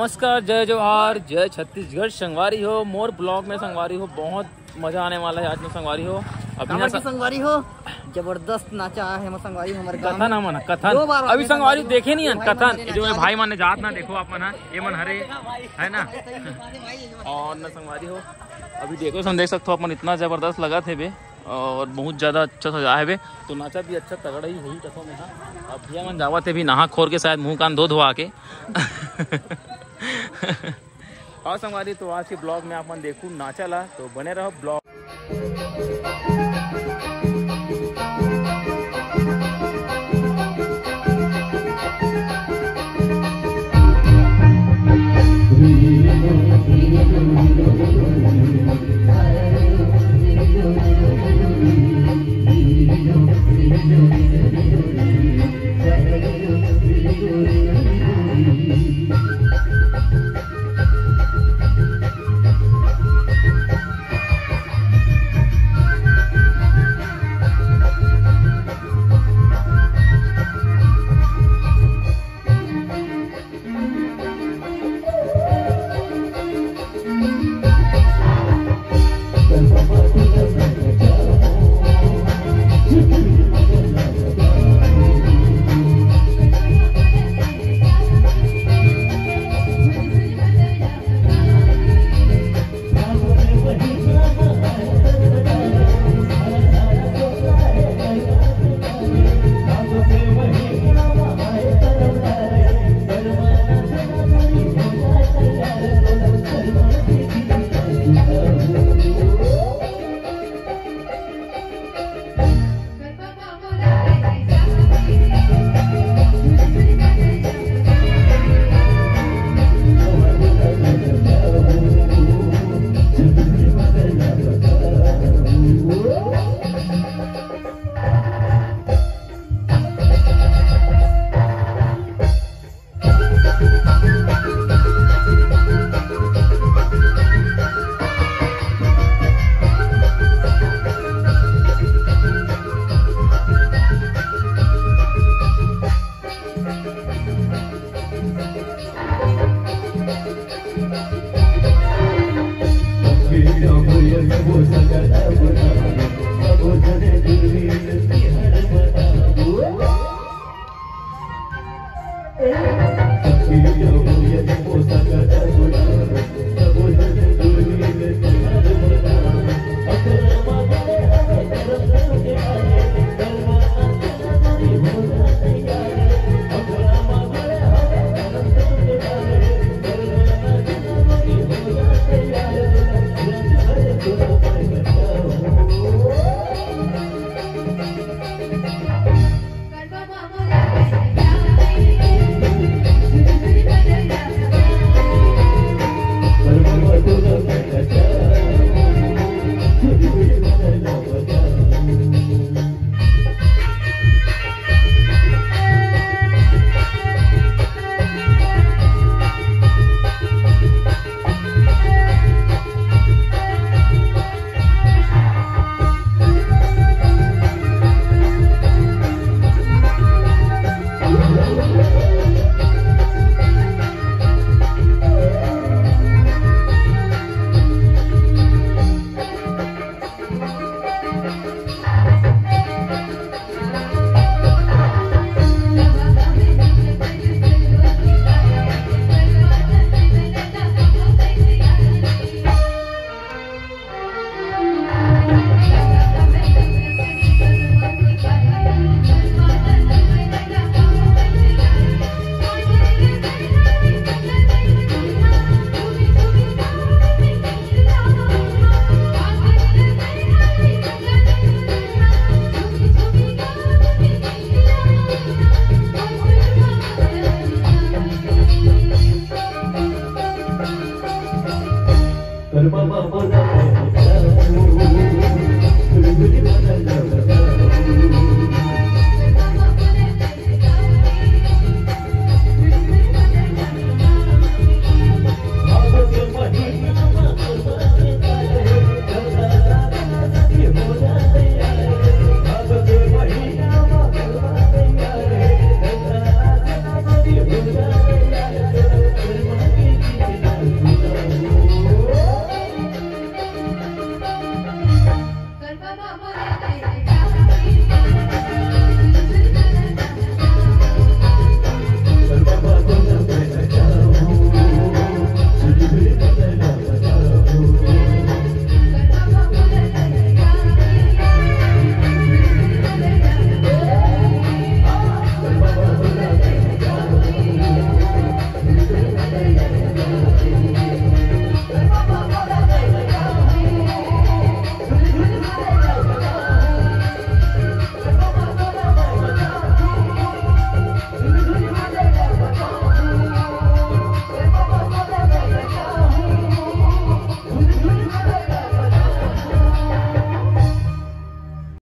नमस्कार जय जवाहर जय छत्तीसगढ़। संगवारी हो मोर ब्लॉग में संगवारी हो बहुत मज़ा आने वाला है आज में संगवारी हो। अभी संगवारी हो? ज़बरदस्त नाचा है संगवारी हमारे कथन में। दो कथन अभी संगवारी देखे नहीं कथन जो है भाई माने जात ना देखो आप मन ये मन हरे है ना? और न संगवारी हो। अभी देखो हम देख सकते हो अपन इतना ज़बरदस्त लगा थे बे और बहुत ज़्यादा अच्छा सजा है बे। तो नाचा भी अच्छा तगड़ा ही हुई देखो में हाँ। अब भैया मन जावा थे भी नहा खोर के शायद मुँह कान धो धोआ के और संगवारी तो आज के ब्लॉग में अपन देखू नाचा ला तो बने रहो blog. Vivió, vivió, vivió, vivió, vivió, Terima kasih. Mama, Mama,